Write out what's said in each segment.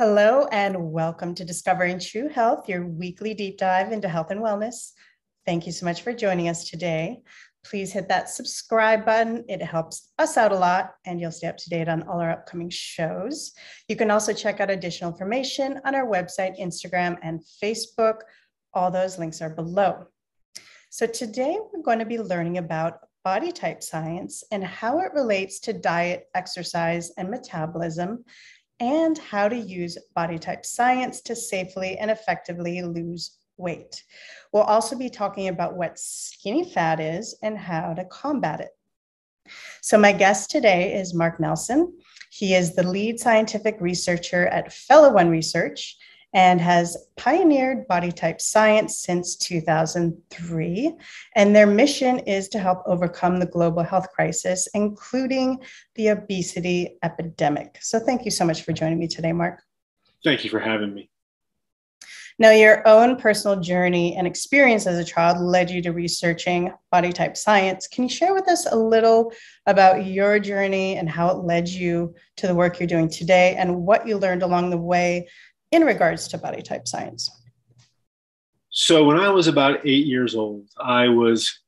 Hello, and welcome to Discovering True Health, your weekly deep dive into health and wellness. Thank you so much for joining us today. Please hit that subscribe button. It helps us out a lot, and you'll stay up to date on all our upcoming shows. You can also check out additional information on our website, Instagram, and Facebook. All those links are below. So, today we're going to be learning about body type science and how it relates to diet, exercise, and metabolism, and how to use body type science to safely and effectively lose weight. We'll also be talking about what skinny fat is and how to combat it. So, my guest today is Marc Nelson. He is the lead scientific researcher at Fellow One Research and has pioneered body type science since 2003. And their mission is to help overcome the global health crisis, including the obesity epidemic. So, thank you so much for joining me today, Marc. Thank you for having me. Now, your own personal journey and experience as a child led you to researching body type science. Can you share with us a little about your journey and how it led you to the work you're doing today and what you learned along the way in regards to body type science? So, when I was about eight years old, I was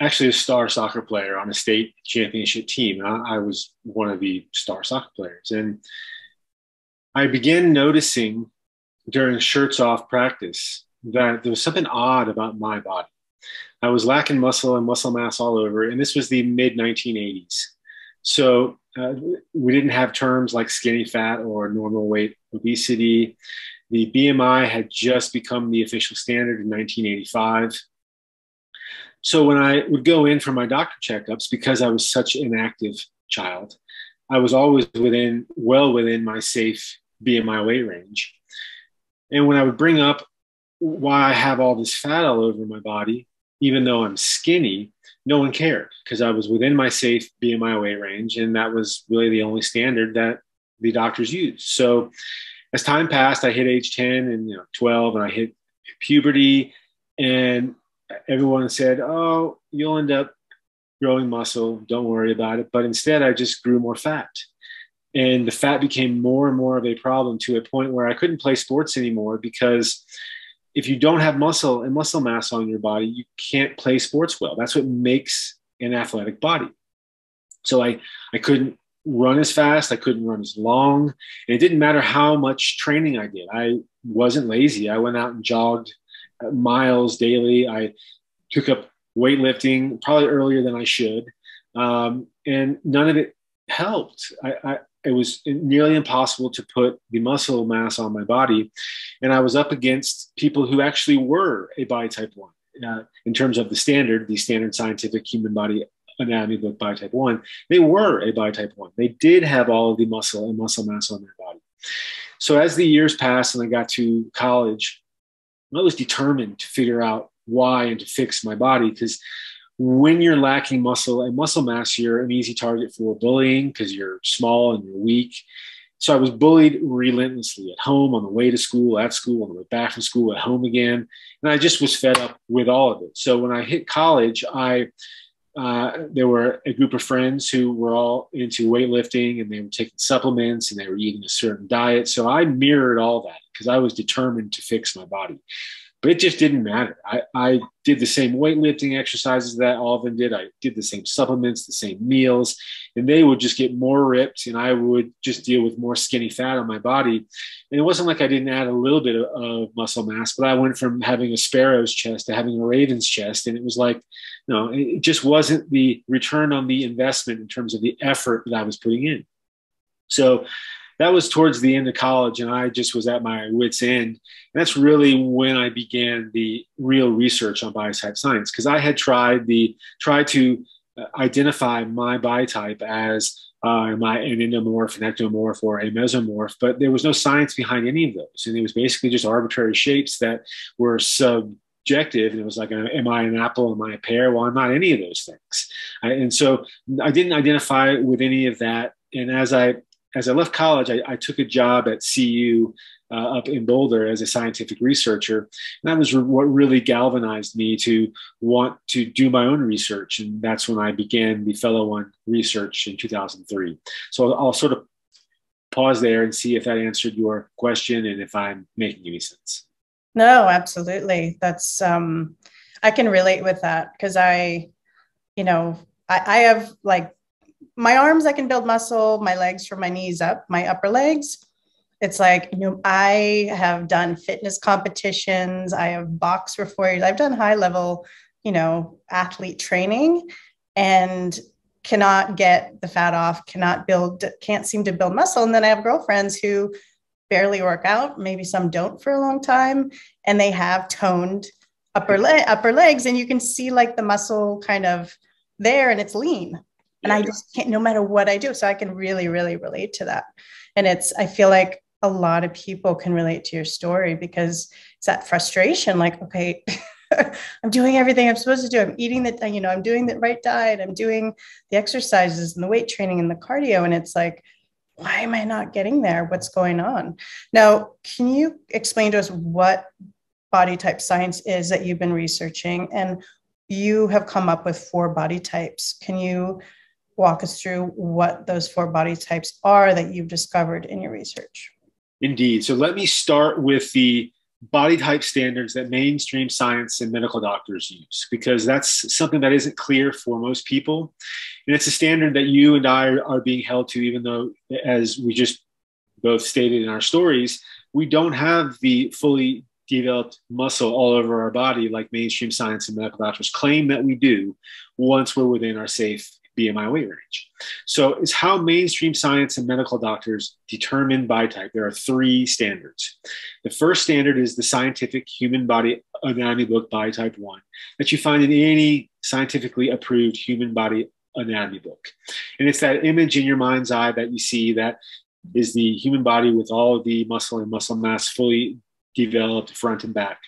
actually a star soccer player on a state championship team. And I, I was one of the star soccer players. And I began noticing during shirts off practice that there was something odd about my body. I was lacking muscle and muscle mass all over. And this was the mid 1980s. So uh, we didn't have terms like skinny fat or normal weight obesity. The BMI had just become the official standard in 1985. So when I would go in for my doctor checkups, because I was such an active child, I was always within, well within my safe BMI weight range. And when I would bring up why I have all this fat all over my body, even though I'm skinny, no one cared because I was within my safe BMI weight range. And that was really the only standard that the doctors used. So as time passed, I hit age 10 and you know, 12 and I hit puberty and everyone said, oh, you'll end up growing muscle. Don't worry about it. But instead, I just grew more fat. And the fat became more and more of a problem to a point where I couldn't play sports anymore because if you don't have muscle and muscle mass on your body, you can't play sports well. That's what makes an athletic body. So I, I couldn't run as fast. I couldn't run as long. And it didn't matter how much training I did. I wasn't lazy. I went out and jogged miles daily. I took up weightlifting probably earlier than I should. Um, and none of it helped. I, I, it was nearly impossible to put the muscle mass on my body. And I was up against people who actually were a body type 1 uh, in terms of the standard, the standard scientific human body anatomy book body type 1. They were a body type 1. They did have all of the muscle and muscle mass on their body. So as the years passed and I got to college, I was determined to figure out why and to fix my body because when you're lacking muscle and muscle mass, you're an easy target for bullying because you're small and you're weak. So I was bullied relentlessly at home, on the way to school, at school, on the way back from school, at home again. And I just was fed up with all of it. So when I hit college, I uh, there were a group of friends who were all into weightlifting and they were taking supplements and they were eating a certain diet. So I mirrored all that because I was determined to fix my body but it just didn't matter. I, I did the same weightlifting exercises that all of them did. I did the same supplements, the same meals, and they would just get more ripped, and I would just deal with more skinny fat on my body. And it wasn't like I didn't add a little bit of, of muscle mass, but I went from having a sparrow's chest to having a raven's chest, and it was like, you know, it just wasn't the return on the investment in terms of the effort that I was putting in. So that was towards the end of college and i just was at my wits end and that's really when i began the real research on biotype science because i had tried the tried to uh, identify my biotype as uh, am I an endomorph, an ectomorph, or a mesomorph? But there was no science behind any of those, and it was basically just arbitrary shapes that were subjective. And it was like, am I an apple? Am I a pear? Well, I'm not any of those things. I, and so I didn't identify with any of that. And as I as I left college, I, I took a job at CU uh, up in Boulder as a scientific researcher. And that was re- what really galvanized me to want to do my own research. And that's when I began the Fellow One research in 2003. So I'll, I'll sort of pause there and see if that answered your question and if I'm making any sense. No, absolutely. That's um I can relate with that because I, you know, I, I have like my arms I can build muscle, my legs from my knees up, my upper legs. It's like, you know, I have done fitness competitions, I have boxed for four years, I've done high level, you know, athlete training and cannot get the fat off, cannot build, can't seem to build muscle. And then I have girlfriends who barely work out, maybe some don't for a long time, and they have toned upper leg upper legs, and you can see like the muscle kind of there and it's lean. And I just can't, no matter what I do. So I can really, really relate to that. And it's, I feel like a lot of people can relate to your story because it's that frustration like, okay, I'm doing everything I'm supposed to do. I'm eating the, you know, I'm doing the right diet. I'm doing the exercises and the weight training and the cardio. And it's like, why am I not getting there? What's going on? Now, can you explain to us what body type science is that you've been researching? And you have come up with four body types. Can you walk us through what those four body types are that you've discovered in your research? Indeed. So let me start with the body type standards that mainstream science and medical doctors use because that's something that isn't clear for most people and it's a standard that you and i are being held to even though as we just both stated in our stories we don't have the fully developed muscle all over our body like mainstream science and medical doctors claim that we do once we're within our safe BMI weight range. So it's how mainstream science and medical doctors determine body type. There are three standards. The first standard is the scientific human body anatomy book, body type one, that you find in any scientifically approved human body anatomy book. And it's that image in your mind's eye that you see that is the human body with all the muscle and muscle mass fully developed front and back.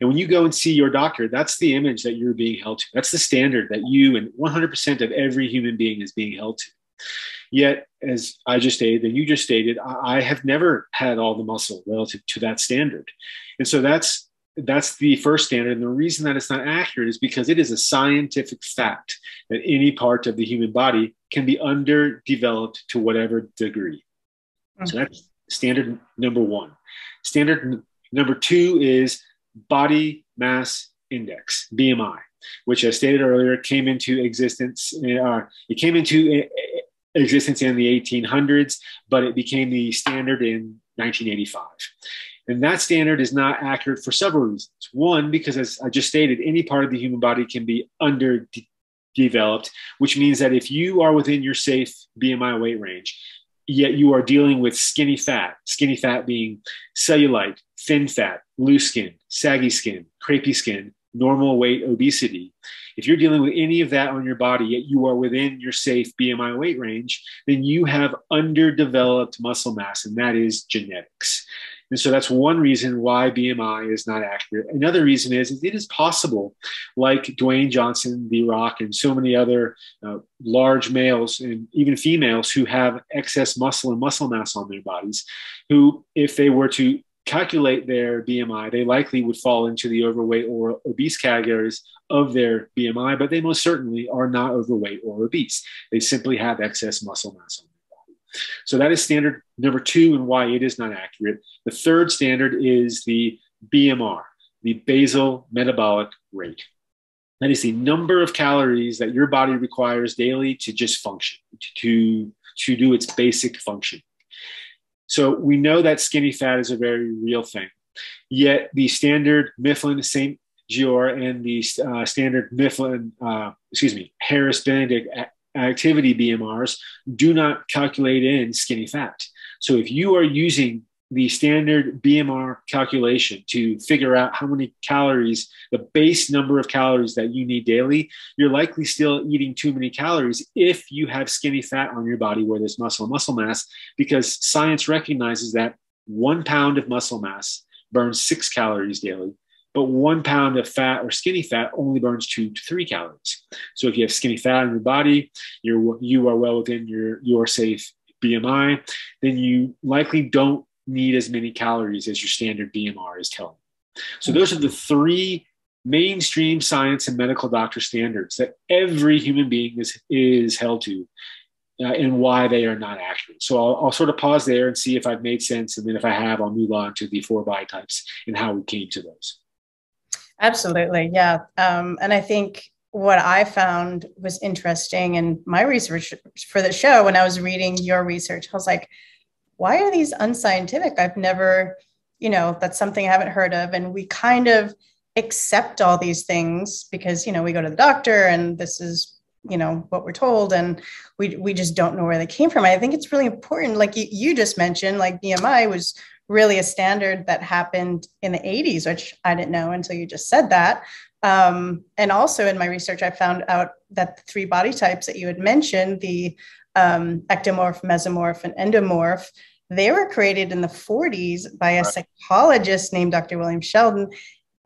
And when you go and see your doctor, that's the image that you're being held to. That's the standard that you and 100% of every human being is being held to. Yet, as I just stated, and you just stated, I have never had all the muscle relative to that standard. And so that's that's the first standard. And the reason that it's not accurate is because it is a scientific fact that any part of the human body can be underdeveloped to whatever degree. Mm-hmm. So that's standard number one. Standard Number two is body mass index, BMI, which, as stated earlier, came into existence. Uh, it came into existence in the 1800s, but it became the standard in 1985. And that standard is not accurate for several reasons. One, because as I just stated, any part of the human body can be underdeveloped, which means that if you are within your safe BMI weight range, yet you are dealing with skinny fat, skinny fat being cellulite, thin fat, loose skin, saggy skin, crepey skin, normal weight obesity. If you're dealing with any of that on your body, yet you are within your safe BMI weight range, then you have underdeveloped muscle mass, and that is genetics. And so that's one reason why BMI is not accurate. Another reason is it is possible, like Dwayne Johnson, The Rock, and so many other uh, large males and even females who have excess muscle and muscle mass on their bodies, who, if they were to calculate their BMI, they likely would fall into the overweight or obese categories of their BMI, but they most certainly are not overweight or obese. They simply have excess muscle mass on their body. So that is standard number two and why it is not accurate. The third standard is the BMR, the basal metabolic rate. That is the number of calories that your body requires daily to just function, to, to do its basic function. So we know that skinny fat is a very real thing. Yet the standard Mifflin St. Jeor and the uh, standard Mifflin, uh, excuse me, Harris Benedict activity BMRs do not calculate in skinny fat. So if you are using the standard BMR calculation to figure out how many calories, the base number of calories that you need daily, you're likely still eating too many calories if you have skinny fat on your body where there's muscle and muscle mass, because science recognizes that one pound of muscle mass burns six calories daily, but one pound of fat or skinny fat only burns two to three calories. So if you have skinny fat in your body, you're you are well within your your safe BMI, then you likely don't need as many calories as your standard BMR is telling. you. So those are the three mainstream science and medical doctor standards that every human being is, is held to. uh, and why they are not accurate. So I'll, I'll, sort of pause there and see if I've made sense. And then if I have, I'll move on to the four body types and how we came to those. Absolutely. Yeah. Um, and I think what I found was interesting in my research for the show, when I was reading your research, I was like, why are these unscientific? I've never, you know, that's something I haven't heard of. And we kind of accept all these things because, you know, we go to the doctor and this is you know what we're told and we we just don't know where they came from i think it's really important like you, you just mentioned like bmi was really a standard that happened in the 80s which i didn't know until you just said that um, and also in my research i found out that the three body types that you had mentioned the um, ectomorph mesomorph and endomorph they were created in the 40s by a right. psychologist named dr william sheldon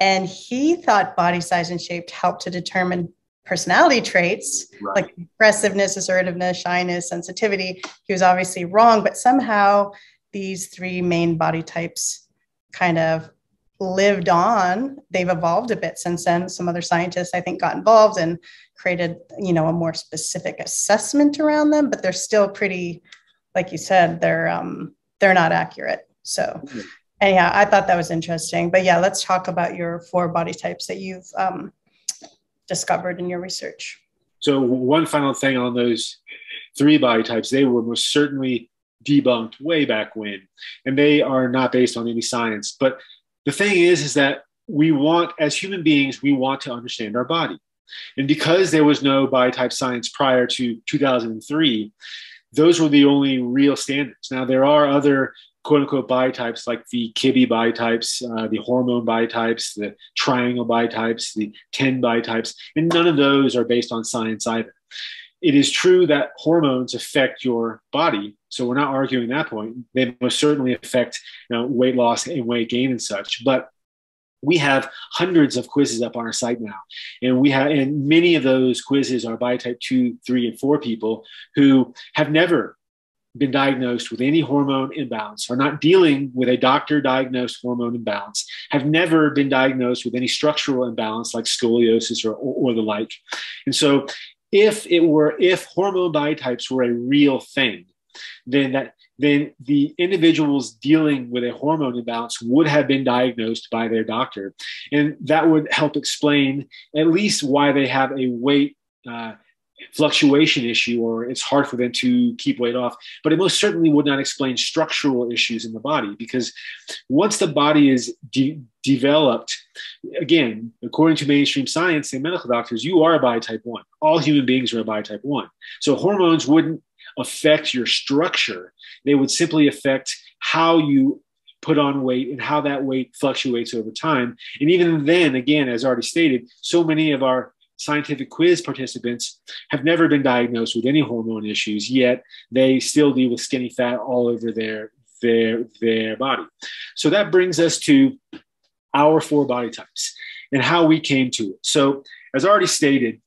and he thought body size and shape helped to determine personality traits right. like aggressiveness, assertiveness, shyness, sensitivity. He was obviously wrong, but somehow these three main body types kind of lived on. They've evolved a bit since then. Some other scientists, I think, got involved and created, you know, a more specific assessment around them, but they're still pretty, like you said, they're um, they're not accurate. So. Anyhow, I thought that was interesting. But yeah, let's talk about your four body types that you've um, discovered in your research. So, one final thing on those three body types, they were most certainly debunked way back when, and they are not based on any science. But the thing is, is that we want, as human beings, we want to understand our body. And because there was no body type science prior to 2003, those were the only real standards. Now, there are other quote unquote biotypes like the Kibbe biotypes, uh, the hormone biotypes, the triangle biotypes, the 10 biotypes, and none of those are based on science either. It is true that hormones affect your body. So we're not arguing that point. They most certainly affect you know, weight loss and weight gain and such. But we have hundreds of quizzes up on our site now and we have and many of those quizzes are by type 2 3 and 4 people who have never been diagnosed with any hormone imbalance, are not dealing with a doctor diagnosed hormone imbalance, have never been diagnosed with any structural imbalance like scoliosis or, or, or the like. And so, if it were, if hormone biotypes were a real thing, then that then the individuals dealing with a hormone imbalance would have been diagnosed by their doctor. And that would help explain at least why they have a weight uh, fluctuation issue or it's hard for them to keep weight off. But it most certainly would not explain structural issues in the body because once the body is de- developed again according to mainstream science and medical doctors you are a biotype 1 all human beings are a biotype 1 so hormones wouldn't affect your structure they would simply affect how you put on weight and how that weight fluctuates over time. And even then, again, as already stated, so many of our scientific quiz participants have never been diagnosed with any hormone issues, yet they still deal with skinny fat all over their their their body. So that brings us to our four body types and how we came to it. So, as already stated,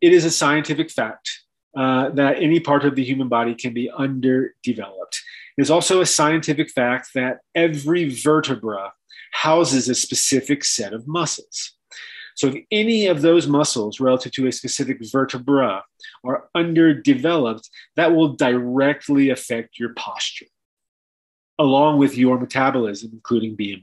it is a scientific fact uh, that any part of the human body can be underdeveloped. It's also a scientific fact that every vertebra houses a specific set of muscles. So if any of those muscles relative to a specific vertebra are underdeveloped, that will directly affect your posture, along with your metabolism, including BMR.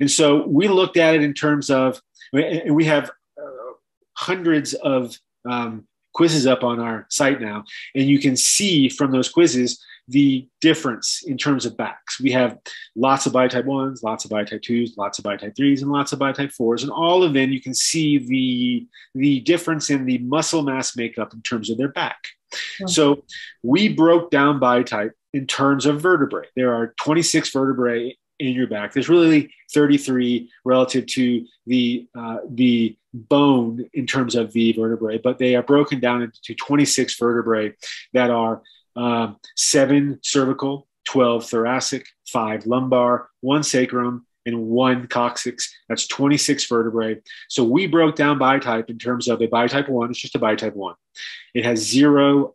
And so we looked at it in terms of, and we have uh, hundreds of um, quizzes up on our site now, and you can see from those quizzes the difference in terms of backs. We have lots of biotype 1s, lots of biotype 2s, lots of biotype 3s, and lots of biotype 4s. And all of them, you can see the, the difference in the muscle mass makeup in terms of their back. So we broke down biotype in terms of vertebrae. There are 26 vertebrae in your back. There's really 33 relative to the uh, the bone in terms of the vertebrae, but they are broken down into 26 vertebrae that are um, seven cervical, 12 thoracic, five lumbar, one sacrum, and one coccyx. That's 26 vertebrae. So we broke down by biotype in terms of a biotype one, it's just a biotype one. It has zero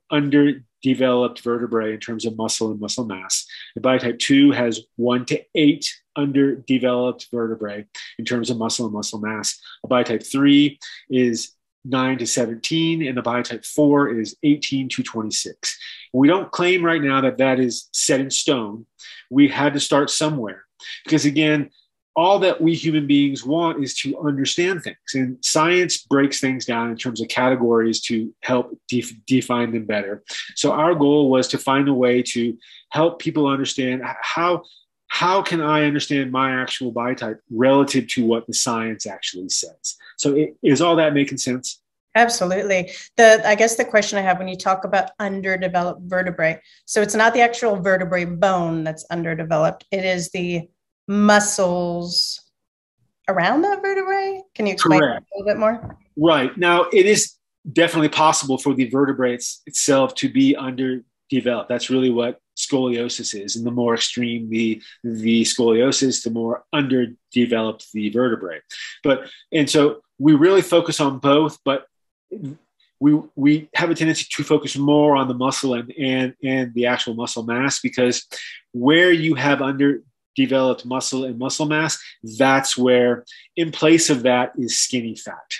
underdeveloped vertebrae in terms of muscle and muscle mass. The biotype two has one to eight underdeveloped vertebrae in terms of muscle and muscle mass. A biotype three is 9 to 17, and the body type 4 is 18 to 26. We don't claim right now that that is set in stone. We had to start somewhere because, again, all that we human beings want is to understand things. And science breaks things down in terms of categories to help def- define them better. So our goal was to find a way to help people understand how how can I understand my actual body type relative to what the science actually says. So it, is all that making sense? Absolutely. The I guess the question I have when you talk about underdeveloped vertebrae, so it's not the actual vertebrae bone that's underdeveloped. It is the muscles around that vertebrae? Can you explain a little bit more? Right. Now, it is definitely possible for the vertebrates itself to be underdeveloped. That's really what scoliosis is. And the more extreme the, the scoliosis, the more underdeveloped the vertebrae. But, and so we really focus on both, but we, we have a tendency to focus more on the muscle and, and, and the actual muscle mass because where you have under developed muscle and muscle mass, that's where, in place of that, is skinny fat.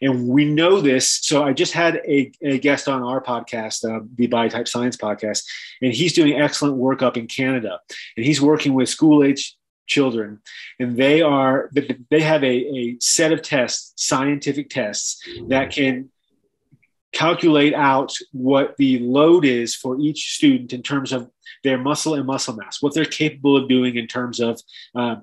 And we know this. So I just had a, a guest on our podcast, uh, the Body Type Science podcast, and he's doing excellent work up in Canada. And he's working with school age children and they are they have a, a set of tests scientific tests that can calculate out what the load is for each student in terms of their muscle and muscle mass, what they're capable of doing in terms of uh,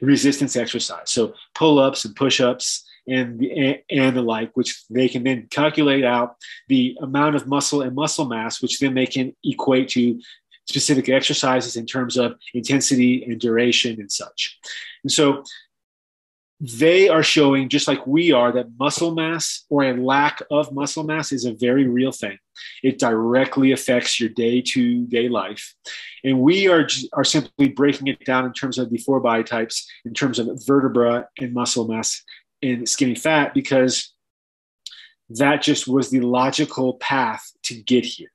resistance exercise. So pull ups and push ups and the, and the like, which they can then calculate out the amount of muscle and muscle mass, which then they can equate to specific exercises in terms of intensity and duration and such. And so they are showing, just like we are, that muscle mass or a lack of muscle mass is a very real thing. It directly affects your day to day life. And we are, are simply breaking it down in terms of the four body types, in terms of vertebra and muscle mass and skinny fat, because that just was the logical path to get here.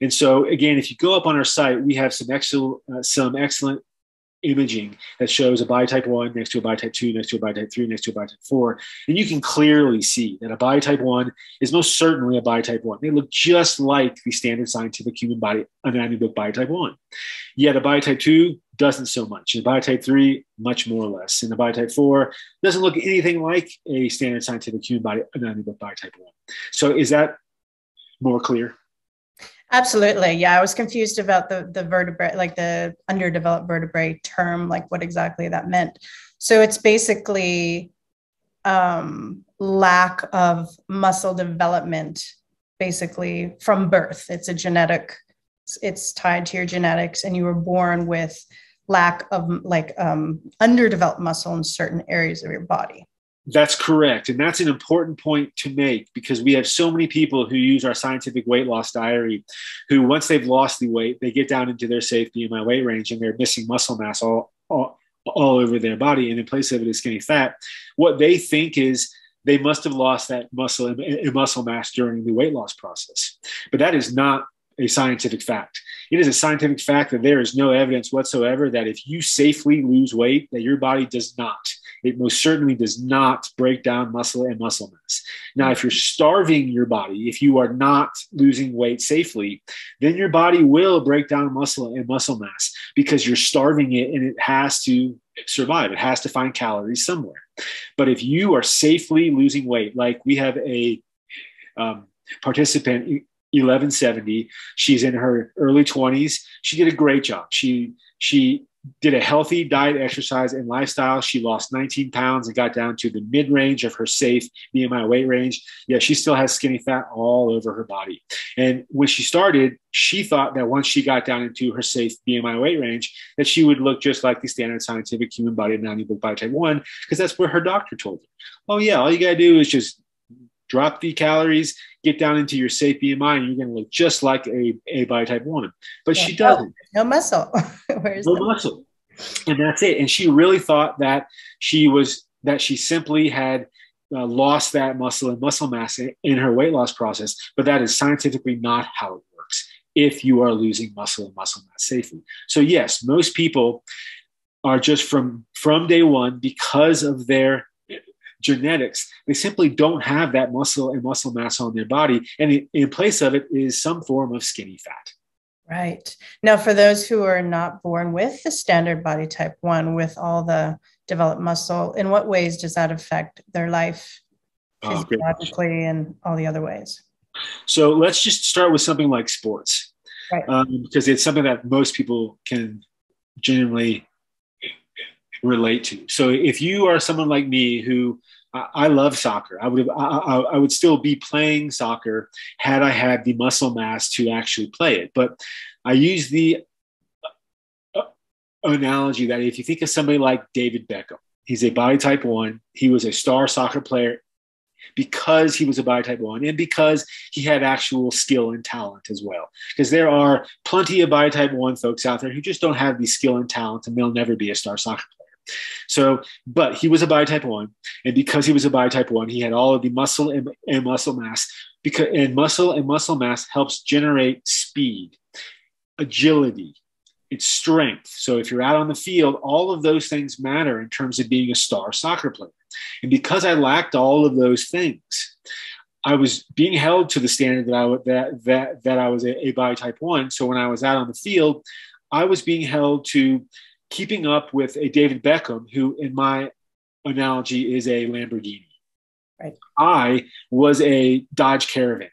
And so, again, if you go up on our site, we have some excellent, uh, some excellent imaging that shows a body type 1 next to a body type 2 next to a body type 3 next to a body type 4 and you can clearly see that a body type 1 is most certainly a body type 1 they look just like the standard scientific human body anatomy book body type 1 yet a body type 2 doesn't so much. And body type 3 much more or less. And the body type 4 doesn't look anything like a standard scientific human body anatomy book body type 1 so is that more clear Absolutely. Yeah. I was confused about the, the vertebrae, like the underdeveloped vertebrae term, like what exactly that meant. So it's basically um, lack of muscle development, basically from birth. It's a genetic, it's tied to your genetics, and you were born with lack of like um, underdeveloped muscle in certain areas of your body. That's correct. And that's an important point to make because we have so many people who use our scientific weight loss diary who, once they've lost the weight, they get down into their safe BMI weight range and they're missing muscle mass all, all, all over their body. And in place of it is skinny fat. What they think is they must have lost that muscle and muscle mass during the weight loss process. But that is not a scientific fact. It is a scientific fact that there is no evidence whatsoever that if you safely lose weight, that your body does not it most certainly does not break down muscle and muscle mass. Now, if you're starving your body, if you are not losing weight safely, then your body will break down muscle and muscle mass because you're starving it and it has to survive. It has to find calories somewhere. But if you are safely losing weight, like we have a um, participant 1170 she's in her early 20s she did a great job she she did a healthy diet, exercise, and lifestyle. She lost 19 pounds and got down to the mid range of her safe BMI weight range. Yeah, she still has skinny fat all over her body. And when she started, she thought that once she got down into her safe BMI weight range, that she would look just like the standard scientific human body anatomy book by type 1, because that's what her doctor told her. Oh, yeah, all you got to do is just drop the calories, get down into your safe BMI, and you're going to look just like a, a body type woman. But yeah, she doesn't. No, no muscle. Where's no the- muscle. And that's it. And she really thought that she was, that she simply had uh, lost that muscle and muscle mass in, in her weight loss process. But that is scientifically not how it works if you are losing muscle and muscle mass safely. So, yes, most people are just from from day one because of their genetics, they simply don't have that muscle and muscle mass on their body. And in place of it is some form of skinny fat. Right. Now, for those who are not born with the standard body type one, with all the developed muscle, in what ways does that affect their life oh, physiologically and all the other ways? So let's just start with something like sports, right. um, because it's something that most people can genuinely relate to. So if you are someone like me who I love soccer. I would I, I, would still be playing soccer had I had the muscle mass to actually play it. But I use the uh, analogy that if you think of somebody like David Beckham, he's a body type one. He was a star soccer player because he was a body type one and because he had actual skill and talent as well. Because there are plenty of body type one folks out there who just don't have the skill and talent and they'll never be a star soccer player. So, but he was a biotype one, and because he was a biotype one, he had all of the muscle and, and muscle mass. Because and muscle and muscle mass helps generate speed, agility, its strength. So if you're out on the field, all of those things matter in terms of being a star soccer player. And because I lacked all of those things, I was being held to the standard that I that that that I was a, a biotype one. So when I was out on the field, I was being held to keeping up with a David Beckham, who, in my analogy, is a Lamborghini. Right. I was a Dodge Caravan.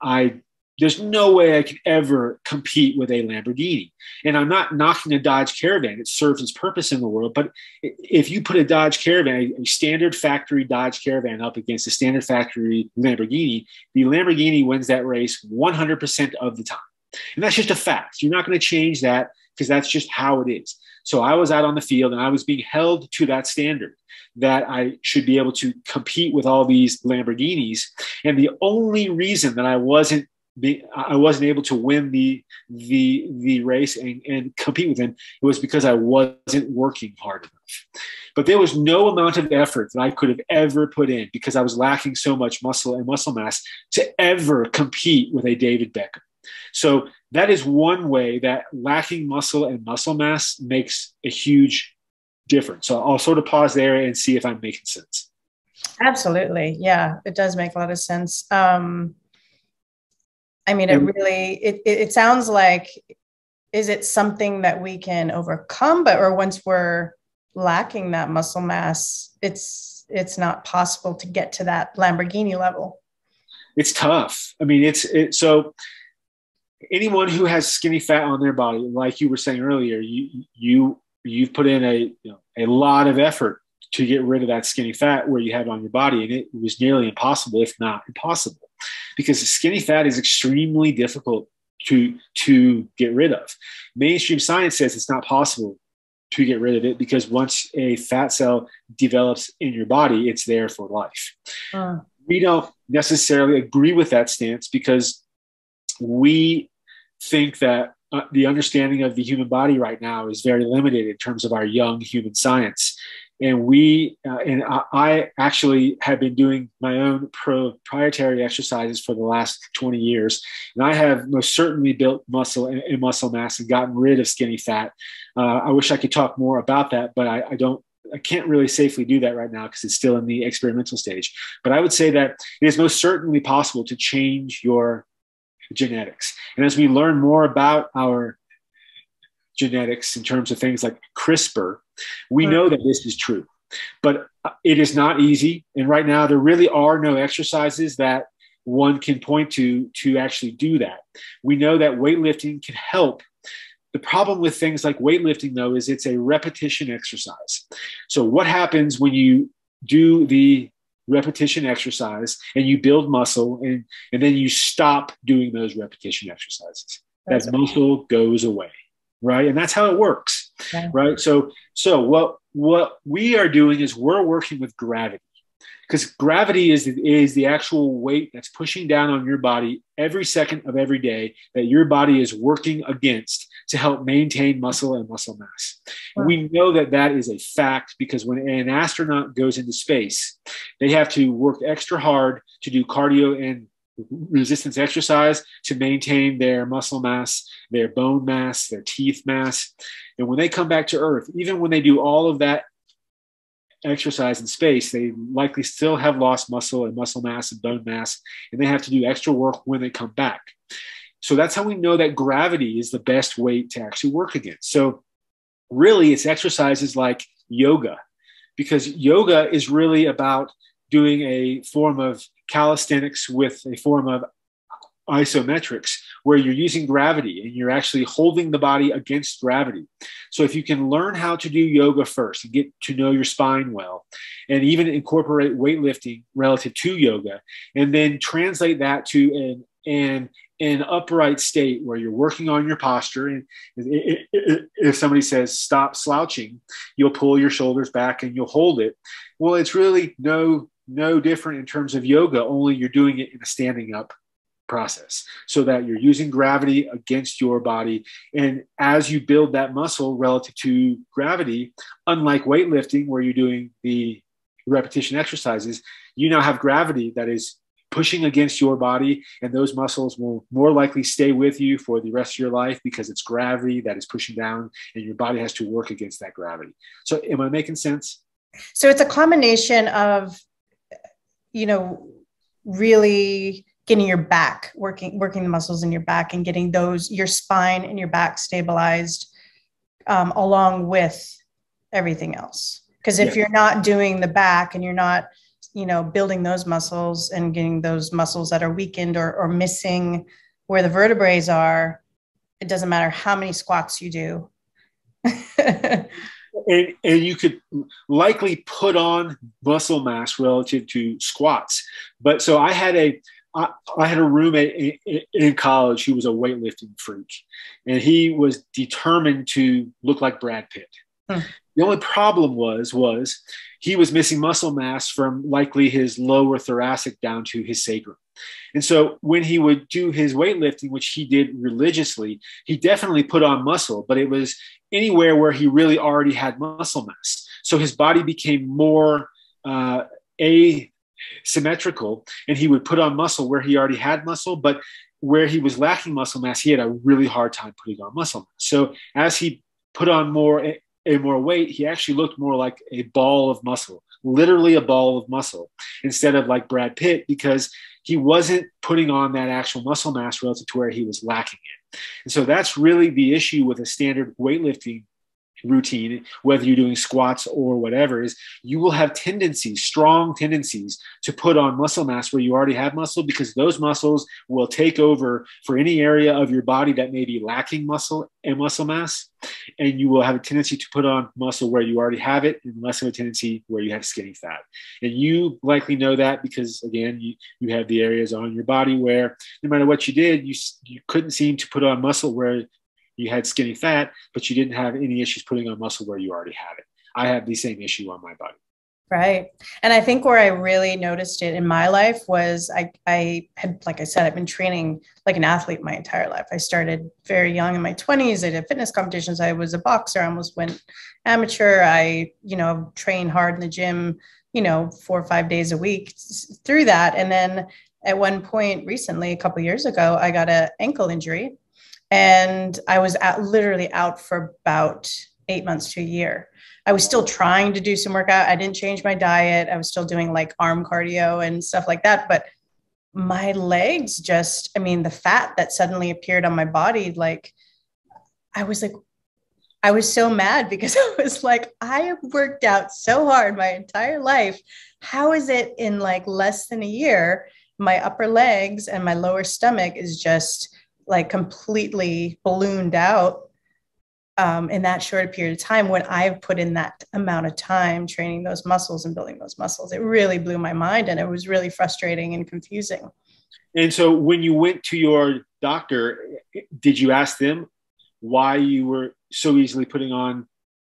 I there's no way I could ever compete with a Lamborghini. And I'm not knocking a Dodge Caravan; it serves its purpose in the world. But if you put a Dodge Caravan, a standard factory Dodge Caravan, up against a standard factory Lamborghini, the Lamborghini wins that race 100% of the time. And that's just a fact. You're not going to change that because that's just how it is. So I was out on the field and I was being held to that standard that I should be able to compete with all these Lamborghinis. And the only reason that I wasn't I wasn't able to win the the the race and, and compete with him. it was because I wasn't working hard enough. But there was no amount of effort that I could have ever put in because I was lacking so much muscle and muscle mass to ever compete with a David Beckham. So that is one way that lacking muscle and muscle mass makes a huge difference. So I'll sort of pause there and see if I'm making sense. Absolutely. Yeah, it does make a lot of sense. Um, I mean, it really, it, it sounds like, is it something that we can overcome, but, or once we're lacking that muscle mass, it's, it's not possible to get to that Lamborghini level. It's tough. I mean, it's, it, so anyone who has skinny fat on their body, like you were saying earlier, you you you've put in a you know, a lot of effort to get rid of that skinny fat where you have on your body, and it was nearly impossible, if not impossible, because skinny fat is extremely difficult to to get rid of. Mainstream science says it's not possible to get rid of it because once a fat cell develops in your body, it's there for life. Uh. We don't necessarily agree with that stance because we think that uh, the understanding of the human body right now is very limited in terms of our young human science. And we, uh, and I actually have been doing my own proprietary exercises for the last 20 years. And I have most certainly built muscle and, and muscle mass and gotten rid of skinny fat. Uh, I wish I could talk more about that, but I, I don't I can't really safely do that right now because it's still in the experimental stage. But I would say that it is most certainly possible to change your genetics. And as we learn more about our genetics in terms of things like CRISPR, we know that this is true. But uh, it is not easy. And right now, there really are no exercises that one can point to to actually do that. We know that weightlifting can help. The problem with things like weightlifting, though, is it's a repetition exercise. So, what happens when you do the repetition exercise and you build muscle and, and then you stop doing those repetition exercises. That muscle goes away. Right. And that's how it works. Yeah. Right. So so what what we are doing is we're working with gravity because gravity is the, is the actual weight that's pushing down on your body every second of every day that your body is working against to help maintain muscle and muscle mass. Wow. We know that that is a fact because when an astronaut goes into space, they have to work extra hard to do cardio and resistance exercise to maintain their muscle mass, their bone mass, their teeth mass. And when they come back to Earth, even when they do all of that exercise in space, they likely still have lost muscle and muscle mass and bone mass, and they have to do extra work when they come back. So that's how we know that gravity is the best weight to actually work against. So really, it's exercises like yoga, because yoga is really about doing a form of calisthenics with a form of isometrics where you're using gravity and you're actually holding the body against gravity. So if you can learn how to do yoga first and get to know your spine well, and even incorporate weightlifting relative to yoga, and then translate that to an, an an upright state where you're working on your posture. And if somebody says stop slouching, you'll pull your shoulders back and you'll hold it. Well, it's really no no different in terms of yoga, only you're doing it in a standing up process so that you're using gravity against your body. And as you build that muscle relative to gravity, unlike weightlifting, where you're doing the repetition exercises, you now have gravity that is pushing against your body, and those muscles will more likely stay with you for the rest of your life because it's gravity that is pushing down, and your body has to work against that gravity. So, am I making sense? So, it's a combination of, you know, really getting your back working working the muscles in your back and getting those your spine and your back stabilized um, along with everything else because if yeah. you're not doing the back and you're not you know building those muscles and getting those muscles that are weakened or, or missing where the vertebrae are it doesn't matter how many squats you do. And, and you could likely put on muscle mass relative to squats. But so i had a I, I had a roommate in, in, college who was a weightlifting freak, and he was determined to look like Brad Pitt. Hmm. The only problem was was he was missing muscle mass from likely his lower thoracic down to his sacrum. And so when he would do his weightlifting, which he did religiously, he definitely put on muscle, but it was anywhere where he really already had muscle mass. So his body became more uh, asymmetrical, and he would put on muscle where he already had muscle, but where he was lacking muscle mass, he had a really hard time putting on muscle mass. So as he put on more a more weight, he actually looked more like a ball of muscle, literally a ball of muscle, instead of like Brad Pitt, because he wasn't putting on that actual muscle mass relative to where he was lacking it. And so that's really the issue with a standard weightlifting routine, whether you're doing squats or whatever, is you will have tendencies, strong tendencies to put on muscle mass where you already have muscle because those muscles will take over for any area of your body that may be lacking muscle and muscle mass. And you will have a tendency to put on muscle where you already have it and less of a tendency where you have skinny fat. And you likely know that because, again, you, you have the areas on your body where no matter what you did, you, you couldn't seem to put on muscle where you had skinny fat, but you didn't have any issues putting on muscle where you already have it. I have the same issue on my body. Right. And I think where I really noticed it in my life was I, I had, like I said, I've been training like an athlete my entire life. I started very young in my 20s. I did fitness competitions. I was a boxer. I almost went amateur. I, you know, trained hard in the gym, you know, four or five days a week through that. And then at one point recently, a couple years ago, I got an ankle injury and I was out, literally out for about eight months to a year. I was still trying to do some workout. I didn't change my diet. I was still doing like arm cardio and stuff like that. But my legs just, I mean, the fat that suddenly appeared on my body, like, I was like, I was so mad because I was like, I have worked out so hard my entire life. How is it in like less than a year? My upper legs and my lower stomach is just like completely ballooned out um, in that short period of time when I've put in that amount of time training those muscles and building those muscles. It really blew my mind and it was really frustrating and confusing. And so when you went to your doctor, did you ask them why you were so easily putting on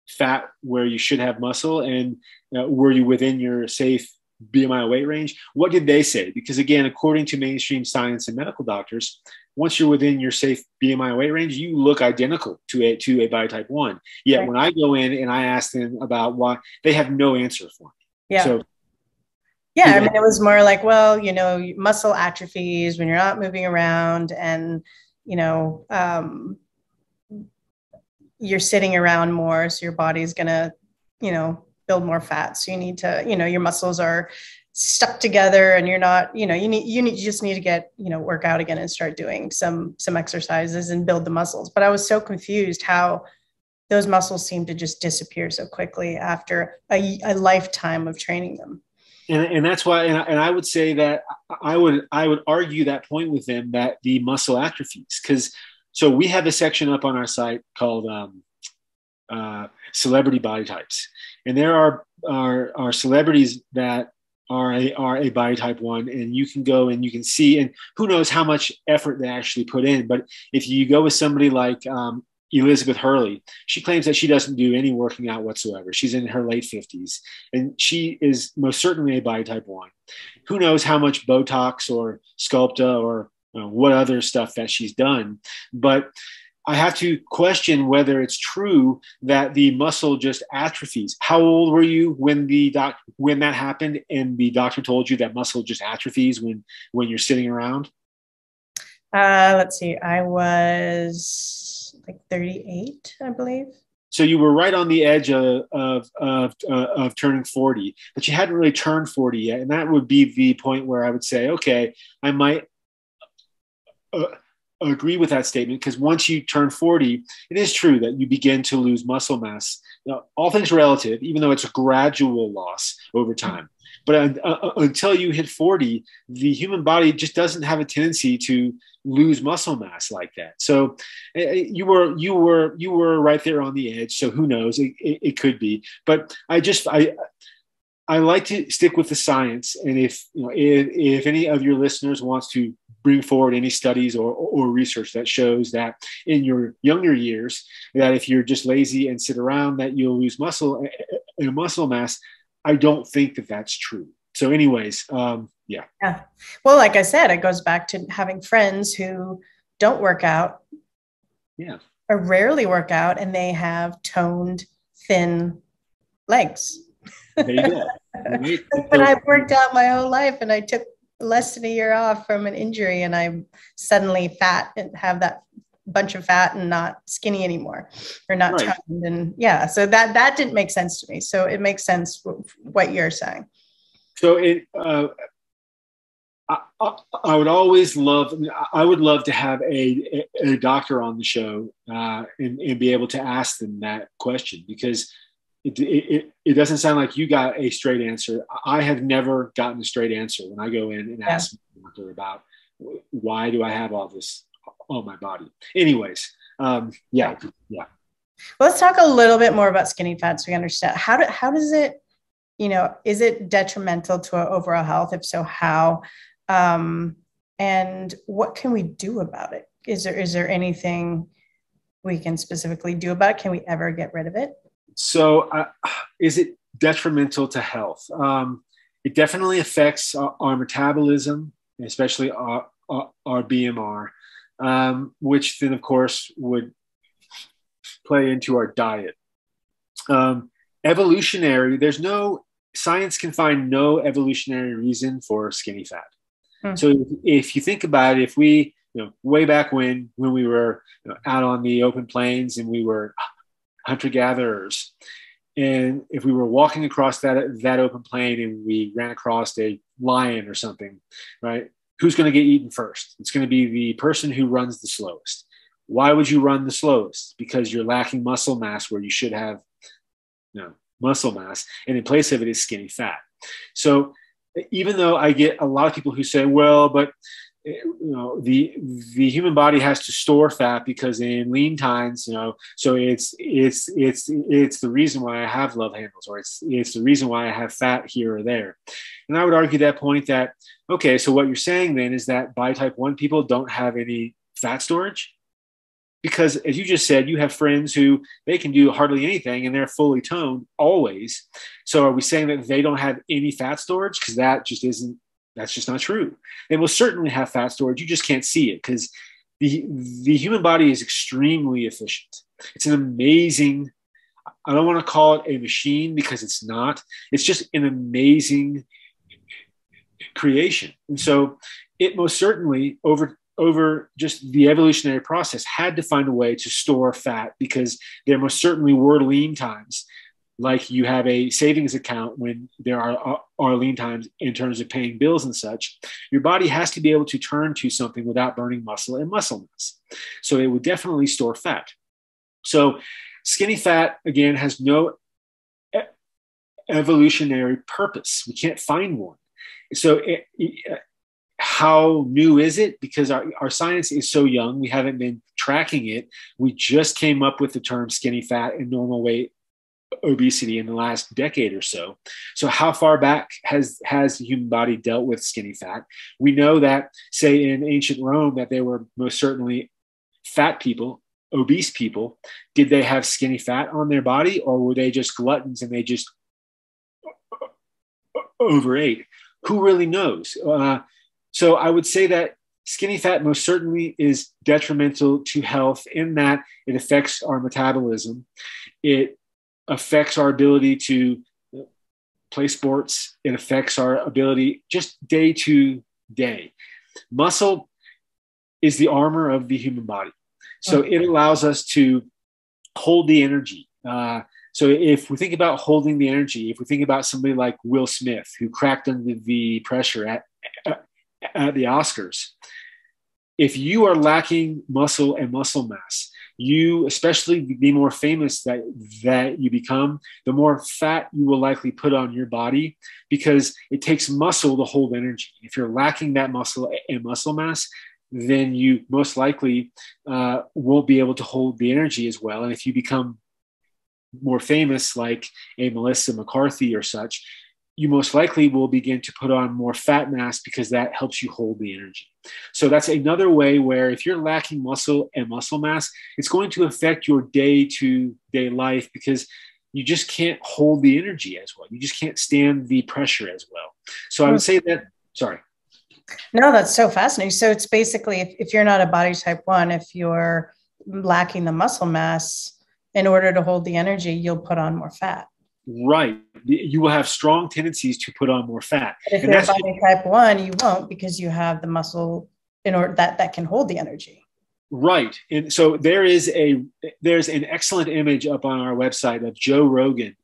fat where you should have muscle? And uh, were you within your safe BMI weight range? What did they say? Because again, according to mainstream science and medical doctors, once you're within your safe BMI weight range, you look identical to a to a body type one. Yet right. when I go in and I ask them about why, they have no answer for me. Yeah. So yeah, I mean, it was more like, well, you know, muscle atrophies when you're not moving around, and you know, um, you're sitting around more, so your body's gonna, you know, build more fat. So you need to, you know, your muscles are stuck together and you're not, you know, you need, you need, you just need to get, you know, work out again and start doing some, some exercises and build the muscles. But I was so confused how those muscles seem to just disappear so quickly after a, a lifetime of training them. And, and that's why, and I, and I would say that I would, I would argue that point with them that the muscle atrophies because so we have a section up on our site called um, uh, celebrity body types, and there are, are are celebrities that are a are a body type one, and you can go and you can see, and who knows how much effort they actually put in. But if you go with somebody like um, Elizabeth Hurley, she claims that she doesn't do any working out whatsoever. She's in her late 50s, and she is most certainly a body type one. Who knows how much Botox or Sculptra or you know, what other stuff that she's done, but I have to question whether it's true that the muscle just atrophies. How old were you when the doc when that happened and the doctor told you that muscle just atrophies when when you're sitting around? Uh, let's see. I was like 38, I believe. So you were right on the edge of of of, uh, of turning 40, but you hadn't really turned 40 yet, and that would be the point where I would say, okay, I might. Uh, agree with that statement because once you turn 40, it is true that you begin to lose muscle mass. Now, all things relative, even though it's a gradual loss over time. But uh, uh, until you hit 40, the human body just doesn't have a tendency to lose muscle mass like that. So uh, you were you were you were right there on the edge. So who knows? It, it, it could be. But I just I I like to stick with the science. And if you know if, if any of your listeners wants to bring forward any studies or, or research that shows that in your younger years that if you're just lazy and sit around that you'll lose muscle and uh, muscle mass. I don't think that that's true. So anyways um, yeah. Yeah. Well like i said it goes back to having friends who don't work out. Yeah. Or rarely work out and they have toned thin legs. There you go. But I've worked out my whole life and I took less than a year off from an injury and I'm suddenly fat and have that bunch of fat and not skinny anymore or not right. toned and yeah so that that didn't make sense to me so it makes sense what you're saying so it uh, I, I, would always love i would love to have a, a, doctor on the show uh, and, and be able to ask them that question because it, it, it doesn't sound like you got a straight answer. I have never gotten a straight answer when I go in and ask yeah. doctor about why do I have all this on my body. Anyways, um, yeah, yeah. Well, let's talk a little bit more about skinny fat so we understand how do, how does it, you know, is it detrimental to our overall health? If so, how? Um, and what can we do about it? Is there is there anything we can specifically do about it? Can we ever get rid of it? So uh, is it detrimental to health? Um, it definitely affects our, our metabolism, especially our, our, our BMR, um, which then, of course, would play into our diet. Um, evolutionary, there's no science can find no evolutionary reason for skinny fat. Hmm. So if, if, you think about it, if we, you know, way back when when we were you know, out on the open plains and we were hunter gatherers. And if we were walking across that, that open plain and we ran across a lion or something, right? Who's going to get eaten first? It's going to be the person who runs the slowest. Why would you run the slowest? Because you're lacking muscle mass where you should have you know, muscle mass. And in place of it is skinny fat. So even though I get a lot of people who say, well, but you know the the human body has to store fat because in lean times you know so it's it's it's it's the reason why i have love handles or it's it's the reason why i have fat here or there. And i would argue that point that okay so what you're saying then is that by type 1 people don't have any fat storage? Because as you just said you have friends who they can do hardly anything and they're fully toned always. So are we saying that they don't have any fat storage? Because that just isn't that's just not true. They will certainly have fat storage. You just can't see it because the, the human body is extremely efficient. It's an amazing, I don't want to call it a machine because it's not. It's just an amazing creation. And so it most certainly over over just the evolutionary process had to find a way to store fat because there most certainly were lean times like you have a savings account when there are, are lean times in terms of paying bills and such, your body has to be able to turn to something without burning muscle and muscle mass. So it would definitely store fat. So skinny fat, again, has no evolutionary purpose. We can't find one. So it, it, how new is it? Because our, our science is so young, we haven't been tracking it. We just came up with the term skinny fat and normal weight obesity in the last decade or so. So how far back has has the human body dealt with skinny fat? We know that say in ancient Rome that they were most certainly fat people, obese people. Did they have skinny fat on their body or were they just gluttons and they just overate? Who really knows? Uh, so I would say that skinny fat most certainly is detrimental to health in that it affects our metabolism. It affects our ability to play sports. It affects our ability just day to day. Muscle is the armor of the human body. So it allows us to hold the energy. Uh, so if we think about holding the energy, if we think about somebody like Will Smith, who cracked under the pressure at, at the Oscars. If you are lacking muscle and muscle mass, you especially the more famous that that you become the more fat you will likely put on your body because it takes muscle to hold energy. If you're lacking that muscle and muscle mass then you most likely uh, won't be able to hold the energy as well. And if you become more famous like a melissa mccarthy or such you most likely will begin to put on more fat mass because that helps you hold the energy. So that's another way where if you're lacking muscle and muscle mass, it's going to affect your day to day life because you just can't hold the energy as well. You just can't stand the pressure as well. So I would say that, sorry. No, that's so fascinating. So it's basically if, if you're not a body type one, if you're lacking the muscle mass, in order to hold the energy, you'll put on more fat. Right. You will have strong tendencies to put on more fat. But if and you're type one, you won't because you have the muscle in order that that can hold the energy. Right. And so there is a there's an excellent image up on our website of Joe Rogan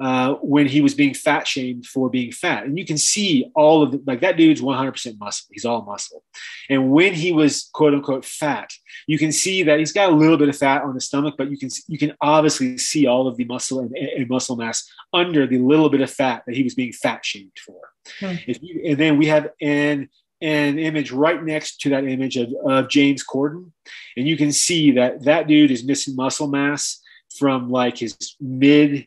uh, when he was being fat shamed for being fat. And you can see all of the, like that dude's 100% muscle. He's all muscle. And when he was quote unquote fat, you can see that he's got a little bit of fat on his stomach, but you can you can obviously see all of the muscle and, and muscle mass under the little bit of fat that he was being fat shamed for. Hmm. If you, and then we have an an image right next to that image of, of James Corden, and you can see that that dude is missing muscle mass from like his mid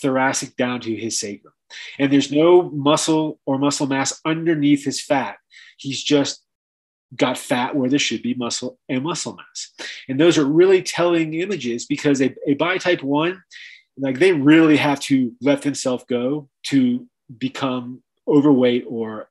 thoracic down to his sacrum. And there's no muscle or muscle mass underneath his fat. He's just got fat where there should be muscle and muscle mass. And those are really telling images because a, a body type one, like they really have to let themselves go to become overweight or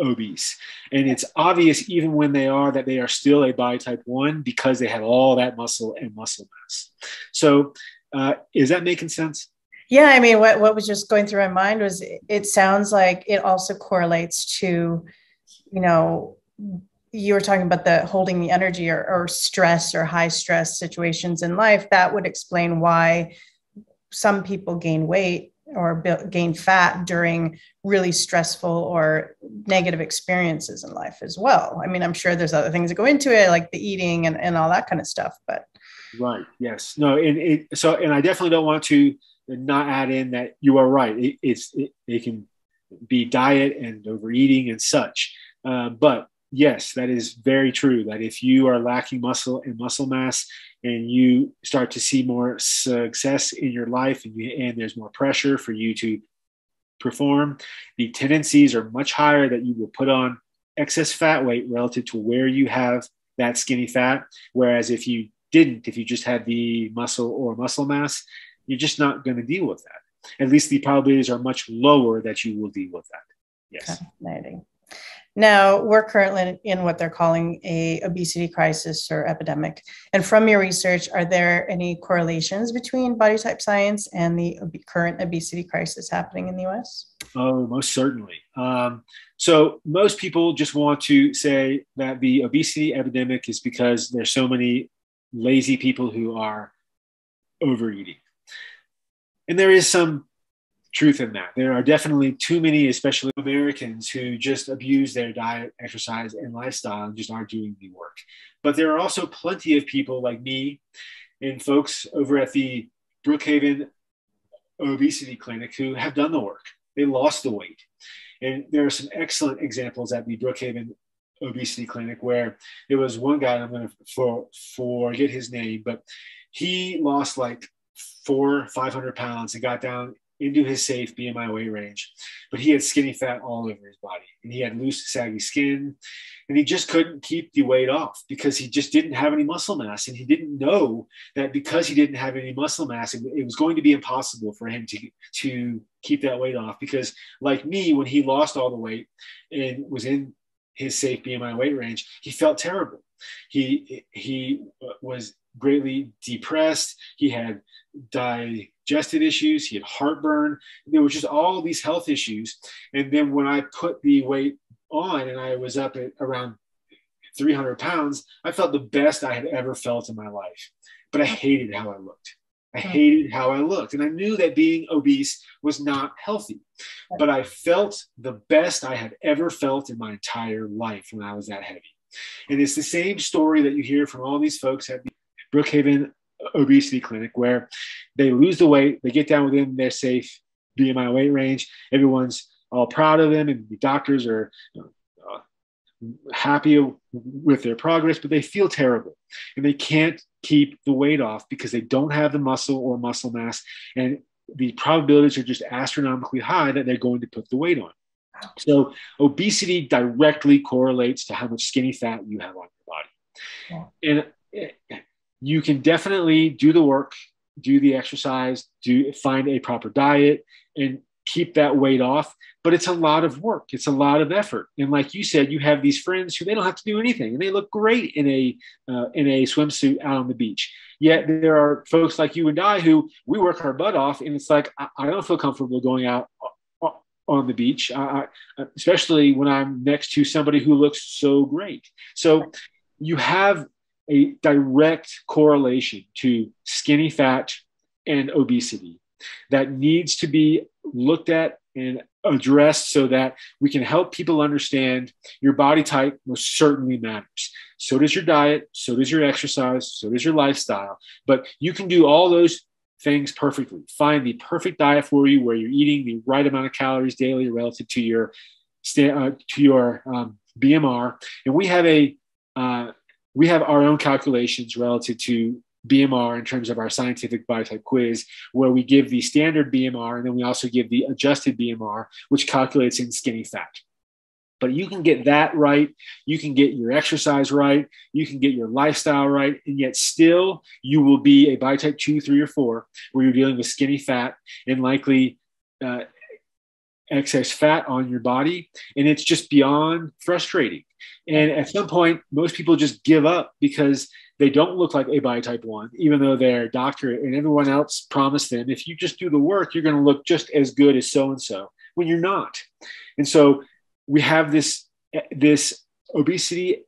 obese. And it's obvious even when they are that they are still a body type one because they have all that muscle and muscle mass. So uh, is that making sense? Yeah, I mean, what, what was just going through my mind was it sounds like it also correlates to, you know, you were talking about the holding the energy or, or stress or high stress situations in life. That would explain why some people gain weight or gain fat during really stressful or negative experiences in life as well. I mean, I'm sure there's other things that go into it, like the eating and, and all that kind of stuff, but. Right. Yes. No. And it, so, and I definitely don't want to not add in that you are right. It, it's it, it can be diet and overeating and such. Uh, but yes, that is very true. That if you are lacking muscle and muscle mass, and you start to see more success in your life, and, you, and there's more pressure for you to perform, the tendencies are much higher that you will put on excess fat weight relative to where you have that skinny fat. Whereas if you didn't, if you just had the muscle or muscle mass, you're just not going to deal with that. At least the probabilities are much lower that you will deal with that. Yes. Fascinating. Now, we're currently in what they're calling a obesity crisis or epidemic. And from your research, are there any correlations between body type science and the current obesity crisis happening in the US? Oh, most certainly. Um, so, most people just want to say that the obesity epidemic is because there's so many lazy people who are overeating. and there is some truth in that. There are definitely too many, especially Americans, who just abuse their diet, exercise, and lifestyle and just aren't doing the work. But there are also plenty of people like me and folks over at the Brookhaven Obesity Clinic who have done the work. They lost the weight. And there are some excellent examples at the Brookhaven Obesity Clinic where there was one guy, I'm going to for, forget his name, but he lost like four, 500 pounds and got down into his safe BMI weight range, but he had skinny fat all over his body and he had loose, saggy skin. And he just couldn't keep the weight off because he just didn't have any muscle mass. And he didn't know that because he didn't have any muscle mass, it, it was going to be impossible for him to, to keep that weight off. Because, like me, when he lost all the weight and was in his safe BMI weight range, he felt terrible. He, he was greatly depressed. He had digestive issues. He had heartburn. There was just all these health issues. And then when I put the weight on and I was up at around 300 pounds, I felt the best I had ever felt in my life. But I hated how I looked. I hmm. hated how I looked. And I knew that being obese was not healthy. But I felt the best I had ever felt in my entire life when I was that heavy. And it's the same story that you hear from all these folks at Brookhaven Obesity Clinic, where they lose the weight, they get down within their safe BMI weight range. Everyone's all proud of them, and the doctors are uh, happy with their progress, but they feel terrible and they can't keep the weight off because they don't have the muscle or muscle mass. And the probabilities are just astronomically high that they're going to put the weight on. So, obesity directly correlates to how much skinny fat you have on your body. Yeah. And eh, you can definitely do the work, do the exercise, do find a proper diet, and keep that weight off. But it's a lot of work. It's a lot of effort. And like you said, you have these friends who they don't have to do anything, and they look great in a uh, in a swimsuit out on the beach. Yet there are folks like you and I who we work our butt off, and it's like I, I don't feel comfortable going out on the beach, I, especially when I'm next to somebody who looks so great. So you have a direct correlation to skinny fat and obesity that needs to be looked at and addressed so that we can help people understand your body type most certainly matters. So does your diet, so does your exercise, so does your lifestyle. But you can do all those things perfectly. Find the perfect diet for you where you're eating the right amount of calories daily relative to your uh, to your um, BMR. And we have a uh, we have our own calculations relative to BMR in terms of our scientific biotype quiz, where we give the standard BMR and then we also give the adjusted BMR, which calculates in skinny fat. But you can get that right. You can get your exercise right. You can get your lifestyle right. And yet, still, you will be a biotype two, three, or four, where you're dealing with skinny fat and likely uh, excess fat on your body. And it's just beyond frustrating. And at some point, most people just give up because they don't look like a type one, even though their doctor and everyone else promised them if you just do the work, you're going to look just as good as so and so when you're not. And so we have this this obesity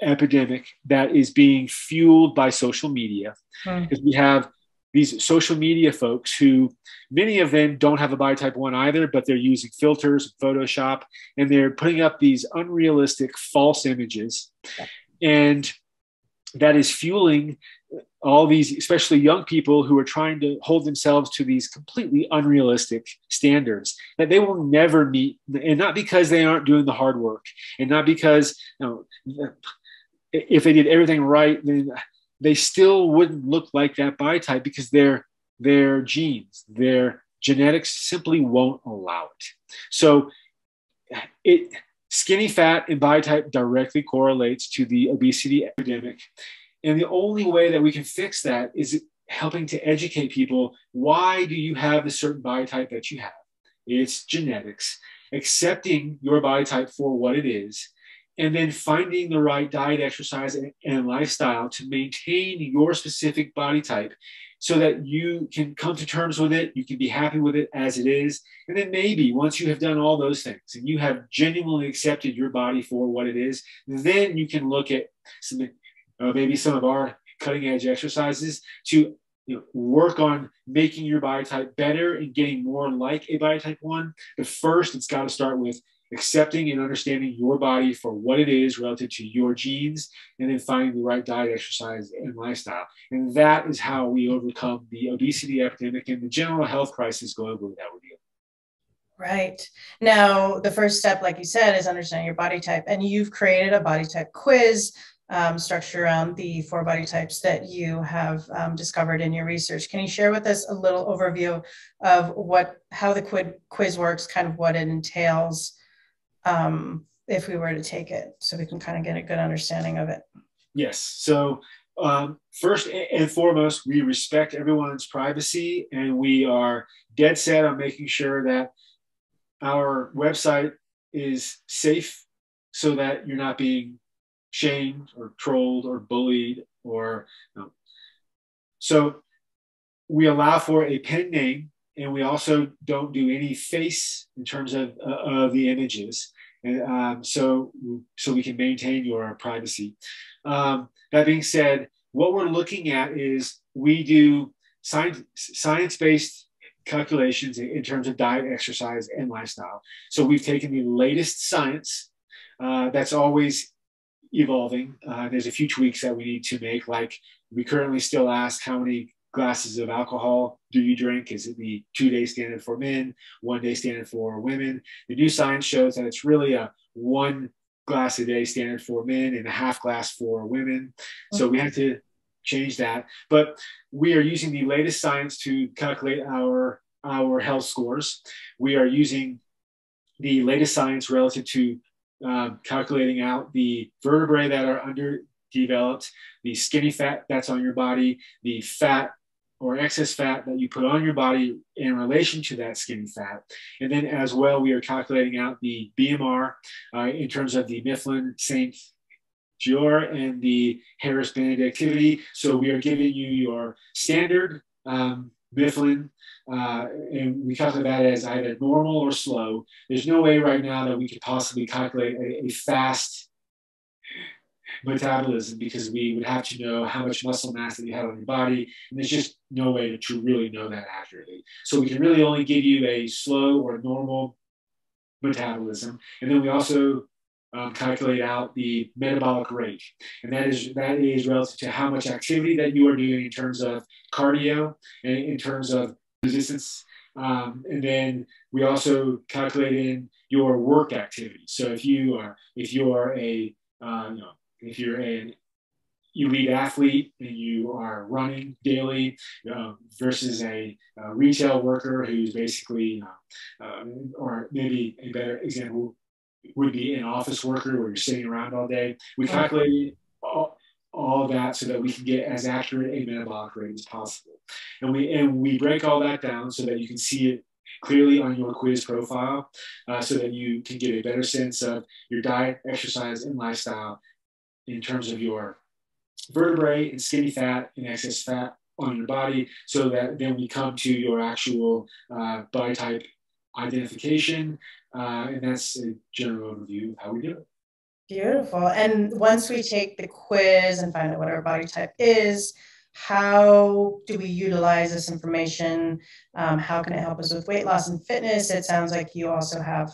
epidemic that is being fueled by social media because hmm. we have these social media folks who many of them don't have a body type 1 either but they're using filters photoshop and they're putting up these unrealistic false images and that is fueling all these especially young people who are trying to hold themselves to these completely unrealistic standards that they will never meet and not because they aren't doing the hard work and not because you know if they did everything right then they still wouldn't look like that body type because their their genes, their genetics simply won't allow it. So it skinny fat and body type directly correlates to the obesity epidemic. And the only way that we can fix that is helping to educate people why do you have the certain body type that you have? It's genetics, accepting your body type for what it is, and then finding the right diet, exercise, and, and, lifestyle to maintain your specific body type so that you can come to terms with it, you can be happy with it as it is. And then maybe once you have done all those things and you have genuinely accepted your body for what it is, then you can look at some, uh, maybe some of our cutting edge exercises to you know, work on making your body type better and getting more like a body type one. But first, it's got to start with accepting and understanding your body for what it is relative to your genes, and then finding the right diet, exercise, and lifestyle. And that is how we overcome the obesity epidemic and the general health crisis globally that we're dealing. Right. Now, the first step, like you said, is understanding your body type. And you've created a body type quiz um, structure around the four body types that you have um, discovered in your research. Can you share with us a little overview of what how the quiz quiz works, kind of what it entails, um, if we were to take it, so we can kind of get a good understanding of it? Yes. So um, first and foremost, we respect everyone's privacy, and we are dead set on making sure that our website is safe so that you're not being shamed or trolled or bullied or you know. so we allow for a pen name and we also don't do any face in terms of, uh, of the images and um, so so we can maintain your privacy um, that being said what we're looking at is we do science science-based calculations in terms of diet exercise and lifestyle so we've taken the latest science uh, that's always evolving. Uh, there's a few tweaks that we need to make. Like we currently still ask how many glasses of alcohol do you drink? Is it the two day standard for men, one day standard for women? The new science shows that it's really a one glass a day standard for men and a half glass for women. So we have to change that. But we are using the latest science to calculate our our health scores. We are using the latest science relative to um, calculating out the vertebrae that are underdeveloped, the skinny fat that's on your body, the fat or excess fat that you put on your body in relation to that skinny fat. And then as well, we are calculating out the BMR uh, in terms of the Mifflin St. Jeor and the Harris-Benedict activity. So we are giving you your standard um, Mifflin uh, and we calculate that as either normal or slow. There's no way right now that we could possibly calculate a, a fast metabolism because we would have to know how much muscle mass that you have on your body. And there's just no way to, really know that accurately. So we can really only give you a slow or normal metabolism. And then we also um, calculate out the metabolic rate, and that is that is relative to how much activity that you are doing in terms of cardio and in terms of resistance. Um, and then we also calculate in your work activity. So if you are if you are a uh, you know, if you're an elite athlete and you are running daily uh, versus a, a, retail worker who's basically, uh, uh, or maybe a better example would be an office worker where you're sitting around all day. We calculate all, all that so that we can get as accurate a metabolic rate as possible. And we and we break all that down so that you can see it clearly on your quiz profile, uh, so that you can get a better sense of your diet, exercise, and lifestyle in terms of your vertebrae and skinny fat and excess fat on your body, so that then we come to your actual uh, body type identification, uh, and that's a general overview of how we do it. Beautiful. And once we take the quiz and find out what our body type is, how do we utilize this information? Um, how can it help us with weight loss and fitness? It sounds like you also have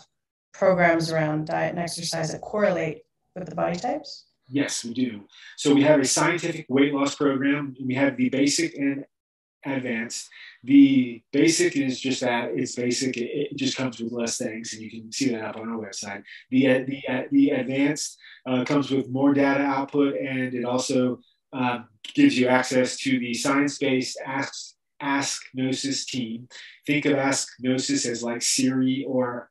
programs around diet and exercise that correlate with the body types. Yes, we do. So we have a scientific weight loss program. We have the basic and advanced. The basic is just that it's basic. It, it, just comes with less things, and you can see that up on our website. The uh, the uh, the advanced uh, comes with more data output, and it also uh, gives you access to the science-based Ask Ask Gnosis team. Think of Ask Gnosis as like Siri or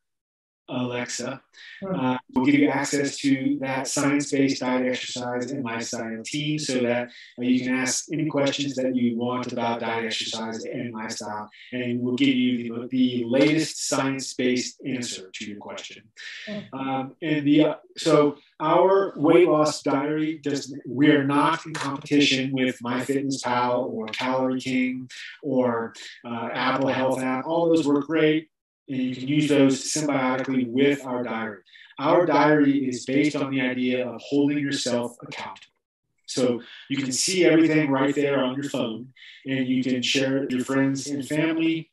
Alexa. Uh, we'll give you access to that science-based diet, exercise, and lifestyle team so that uh, you can ask any questions that you want about diet, exercise, and lifestyle, and we'll give you the, the latest science-based answer to your question. Um, and the uh, so our weight loss diary does we are not in competition with MyFitnessPal or Calorie King or uh, Apple Health app. All those work great and you can use those symbiotically with our diary. Our diary is based on the idea of holding yourself accountable. So you can see everything right there on your phone, and you can share it with your friends and family.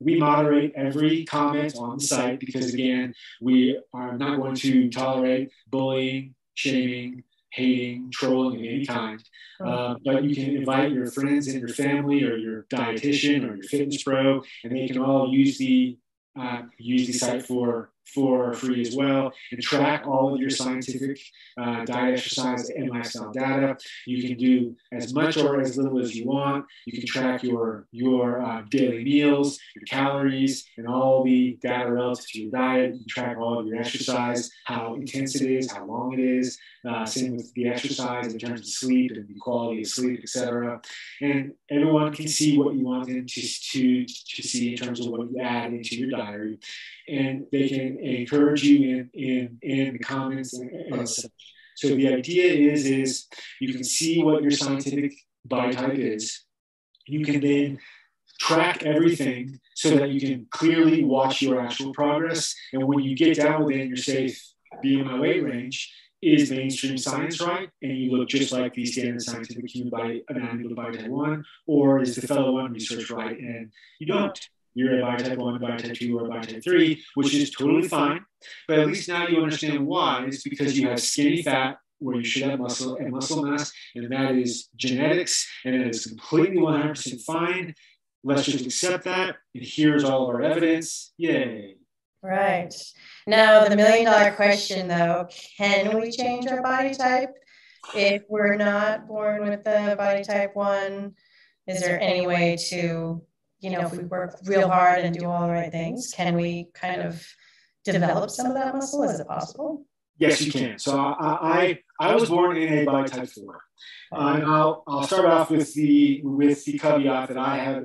We moderate every comment on the site because, again, we are not going to tolerate bullying, shaming, hating, trolling of any kind. Uh, but you can invite your friends and your family or your dietitian or your fitness pro, and they can all use the uh, use the site for for free as well and track all of your scientific uh, diet, exercise, and lifestyle data. You can do as much or as little as you want. You can track your your uh, daily meals, your calories, and all the data relative to your diet. You can track all of your exercise, how intense it is, how long it is. Uh, same with the exercise in terms of sleep and the quality of sleep, etc. And everyone can see what you want them to, to, to see in terms of what you add into your diary and they can encourage you in, in, in the comments and, and such. So the idea is, is you can see what your scientific body type is. You can then track everything so that you can clearly watch your actual progress. And when you get down within your safe BMI weight range, is mainstream science right? And you look just like the standard scientific human body anatomy by type 1, or is the fellow one research right? And you don't you're a biotype 1, biotype 2, or biotype 3, which is totally fine. But at least now you understand why. It's because you have skinny fat where you should have muscle and muscle mass, and that is genetics, and it is completely 100% fine. Let's just accept that. And here's all of our evidence. Yay. Right. Now, the million dollar question though can we change our body type if we're not born with the body type one? Is there any way to you know, if we work real hard and do all the right things, can we kind of develop some of that muscle? Is it possible? Yes, you can. So I, I, I was born in a body type four. Uh, and I'll, I'll start off with the, with the caveat that I have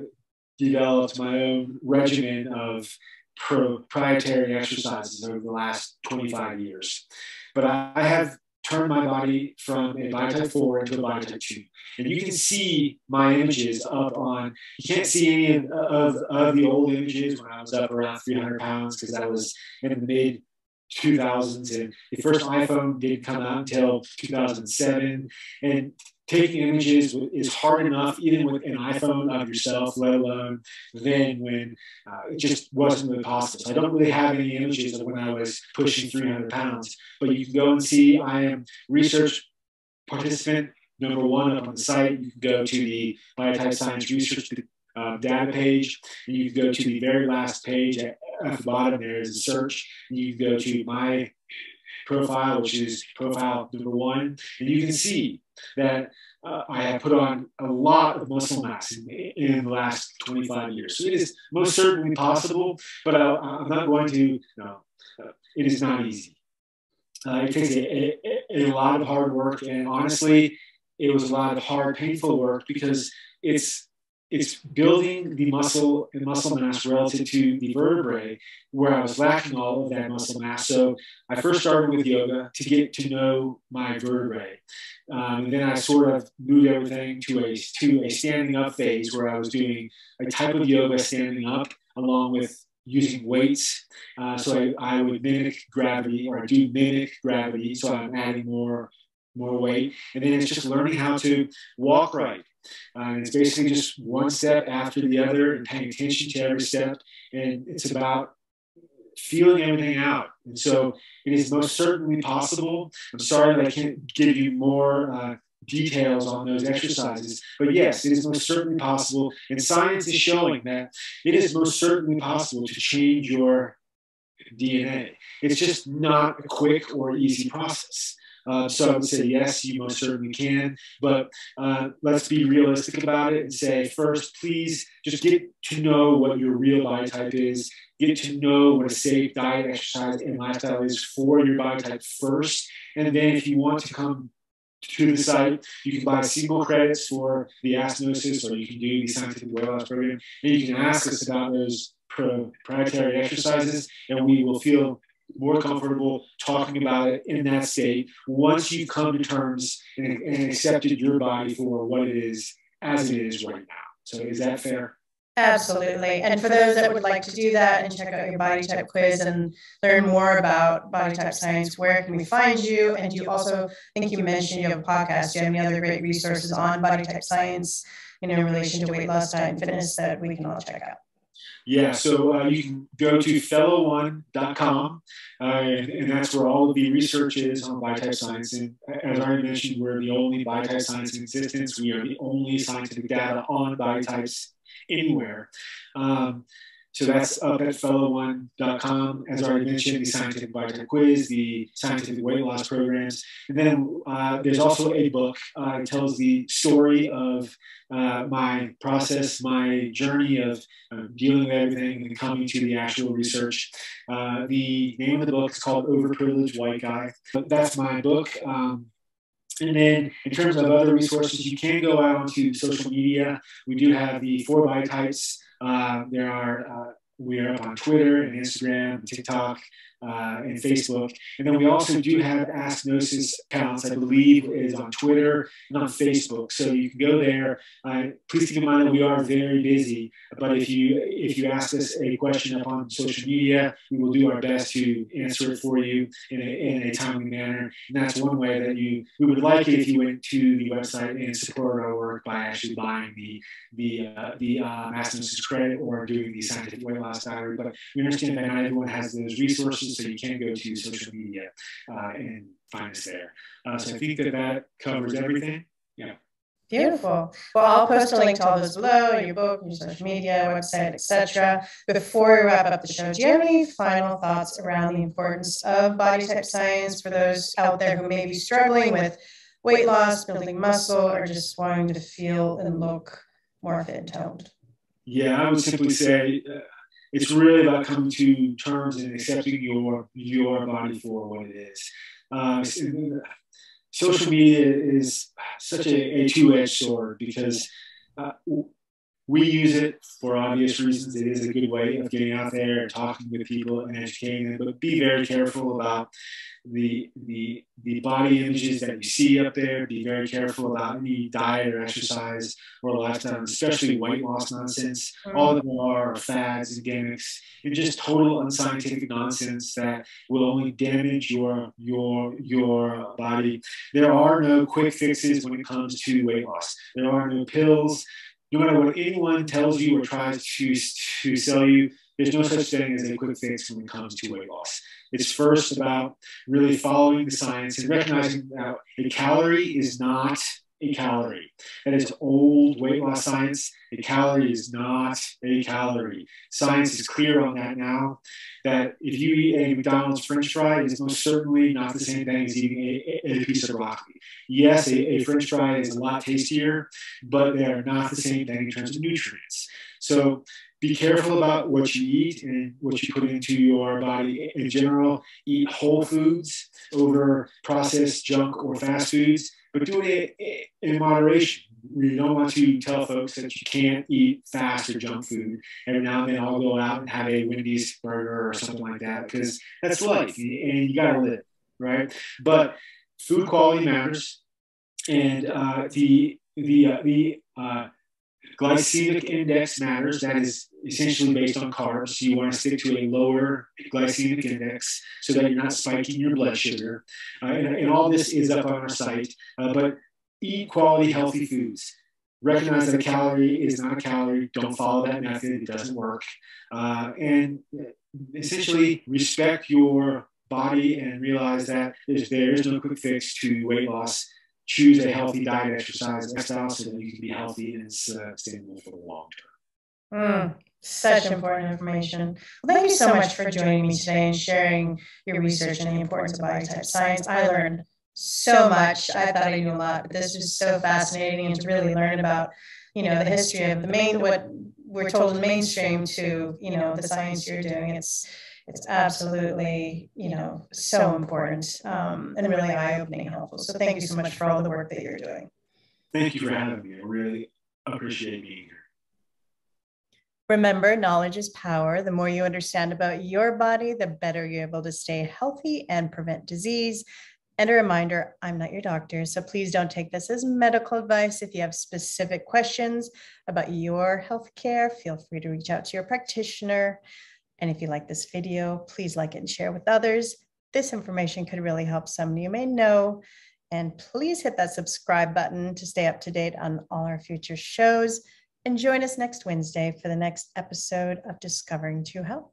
developed my own regimen of proprietary exercises over the last 25 years. But I have turn my body from a body type 4 into a body type 2. And you can see my images up on, you can't see any of, of, of the old images when I was up around 300 pounds because that was in the mid 2000s. And the first iPhone didn't come out until 2007. And taking images is hard enough, even with an iPhone of yourself, let alone then when uh, it just wasn't really possible. So I don't really have any images of when I was pushing 300 pounds, but you can go and see I am research participant number one up on the site. You can go to the Biotype Science Research uh, data page, and you can go to the very last page at, at the bottom. There is a search, you can go to my profile, which is profile number one, and you can see that uh, I have put on a lot of muscle mass in, in, the last 25 years. So it is most certainly possible, but I, am not going to, no, uh, it is not easy. Uh, it takes a, a, a, lot of hard work, and honestly, it was a lot of hard, painful work because it's it's building the muscle and muscle mass relative to the vertebrae where I was lacking all of that muscle mass. So I first started with yoga to get to know my vertebrae. Um, and then I sort of moved everything to a, to a standing up phase where I was doing a type of yoga standing up along with using weights. Uh, so I, I would mimic gravity or I do mimic gravity. So I'm adding more more weight. And then it's just learning how to walk right. Uh, it's basically just one step after the other and paying attention to every step. And it's about feeling everything out. And so it is most certainly possible. I'm sorry that I can't give you more uh, details on those exercises, but yes, it is most certainly possible. And science is showing that it is most certainly possible to change your DNA. It's just not a quick or easy process. Uh, so I would say, yes, you most certainly can. But uh, let's be realistic about it and say, first, please just get to know what your real body type is. Get to know what a safe diet, exercise, and lifestyle is for your body type first. And then if you want to come to the site. You can buy single credits for the Ask or you can do the Scientific Weight Loss Program. And you can ask us about those proprietary exercises, and we will feel more comfortable talking about it in that state once you've come to terms and, and accepted your body for what it is as it is right now. So is that fair? Absolutely. And for those that would like to do that and check out your body type quiz and learn more about body type science, where can we find you? And you also, I think you mentioned you have a podcast. Do you have any other great resources on body type science you know, in relation to weight loss, diet, and fitness that we can all check out? Yeah, so uh, you can go to fellow1.com, uh, and, and, that's where all of the research is on biotype science. And as I mentioned, we're the only biotype science in existence. We are the only scientific data on biotypes anywhere. Um, so that's up at fellow1.com. As I already mentioned, the scientific biotype quiz, the scientific weight loss programs. And then uh, there's also a book. Uh, it tells the story of uh, my process, my journey of uh, dealing with everything and coming to the actual research. Uh, the name of the book is called Overprivileged White Guy. But that's my book. Um, and then in terms of other resources, you can go out onto social media. We do have the four biotypes. Uh, there are, uh, we are on Twitter and Instagram, and TikTok uh, and Facebook. And then we also do have Ask Gnosis accounts, I believe, is on Twitter and on Facebook. So you can go there. Uh, please keep in mind that we are very busy, but if you if you ask us a question up on social media, we will do our best to answer it for you in a, in a timely manner. And that's one way that you we would like it if you went to the website and support our work by actually buying the the uh, the uh, Ask Gnosis credit or doing the scientific weight loss diary. But we understand that not everyone has those resources so you can go to social media uh, and find us there. Uh, so I think that that covers everything. Yeah. Beautiful. Well, I'll post a link to all those below, your book, your social media, website, etc. Before we wrap up the show, do you have any final thoughts around the importance of body type science for those out there who may be struggling with weight loss, building muscle, or just wanting to feel and look more fit and toned? Yeah, I would simply say uh, it's really about coming to terms and accepting your your body for what it is. Uh, social media is such a, a two-edged sword because uh, we use it for obvious reasons. It is a good way of getting out there and talking with people and educating them, but be very careful about the, the, the body images that you see up there. Be very careful about any diet or exercise or lifestyle, especially weight loss nonsense. Mm-hmm. All of them are fads and gimmicks and just total unscientific nonsense that will only damage your, your, your body. There are no quick fixes when it comes to weight loss. There are no pills no matter what anyone tells you or tries to, to sell you, there's no such thing as a quick fix when it comes to weight loss. It's first about really following the science and recognizing that a calorie is not a calorie. That is old weight loss science. A calorie is not a calorie. Science is clear on that now. That if you eat a McDonald's French fry, it is most certainly not the same thing as eating a, a piece of broccoli. Yes, a, a French fry is a lot tastier, but they are not the same thing in terms of nutrients. So be careful about what you eat and what you put into your body in general. Eat whole foods over processed junk or fast foods but do it in moderation. We don't want to tell folks that you can't eat fast or junk food. Every now and then I'll go out and have a Wendy's burger or something like that because that's life and you got to live, right? But food quality matters. And uh, the, the, uh, the, uh, Glycemic index matters. That is essentially based on carbs. So you want to stick to a lower glycemic index so that you're not spiking your blood sugar. Uh, and, and, all this is up on our site. Uh, but eat quality, healthy foods. Recognize that a calorie is not a calorie. Don't follow that method. It doesn't work. Uh, and essentially respect your body and realize that there is there's no quick fix to weight loss choose a healthy diet, exercise, lifestyle so that you can be healthy and sustainable for the long term. Mm, such important information. Well, thank you so much for joining me today and sharing your research and the importance of type science. I learned so much. I thought I knew a lot, but this was so fascinating and to really learn about, you know, the history of the main what we're told in mainstream to, you know, the science you're doing. It's it's absolutely, you know, so important um, and really eye-opening and helpful. So thank you so much for all the work that you're doing. Thank you for having me. I really appreciate being here. Remember, knowledge is power. The more you understand about your body, the better you're able to stay healthy and prevent disease. And a reminder, I'm not your doctor, so please don't take this as medical advice. If you have specific questions about your healthcare, feel free to reach out to your practitioner. And if you like this video, please like it and share with others. This information could really help someone you may know. And please hit that subscribe button to stay up to date on all our future shows. And join us next Wednesday for the next episode of Discovering True Health.